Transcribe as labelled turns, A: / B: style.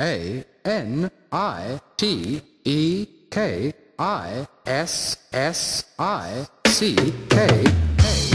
A: A N I T E K I S S I C K A.